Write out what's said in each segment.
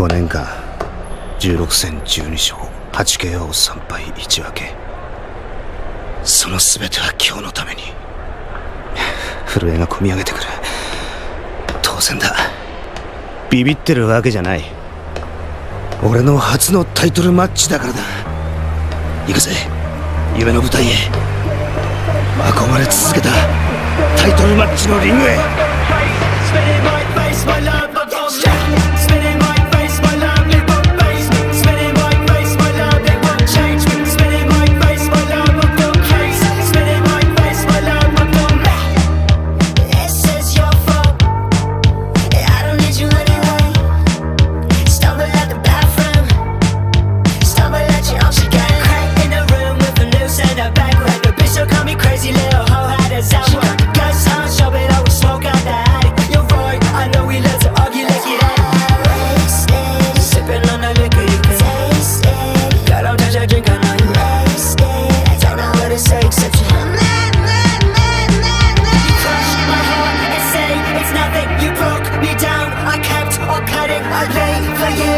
5年間16戦12勝 8KO3 敗1分け。その全ては今日のために震えがこみ上げてくる。当然だ。ビビってるわけじゃない。俺の初のタイトルマッチだからだ。行くぜ。夢の舞台へ。憧れ続けた。タイトルマッチのリングへ。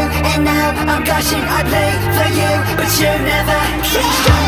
and now I'm gushing I play for you, but you never yeah.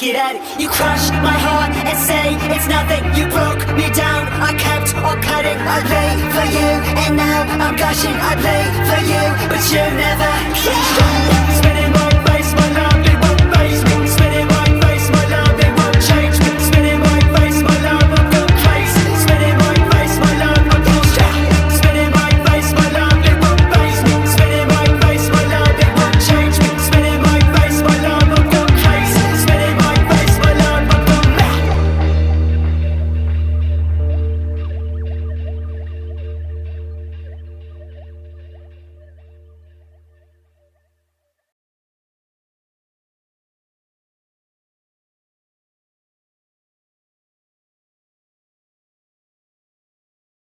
get at it. You crushed my heart and say it's nothing. You broke me down, I kept on cutting. I play for you. And now I'm gushing. I play for you, but you never yeah.